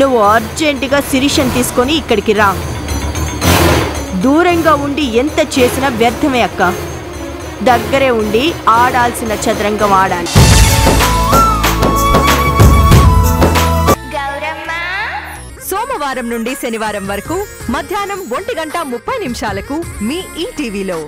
నువ్వు అర్జెంటుగా సిరిషన్ తీసుకొని ఇక్కడికి రా. దూరంగా ఉండి ఎంత చేసినా వ్యర్థమే అక్క. దగ్గరే ఉండి ఆడాల్సిన చదరంగం ఆడాలి. సోమవారం నుండి శనివారం వరకు మధ్యాహ్నం ఒంటి గంట ముప్పై నిమిషాలకు మీ ఈటీవీలో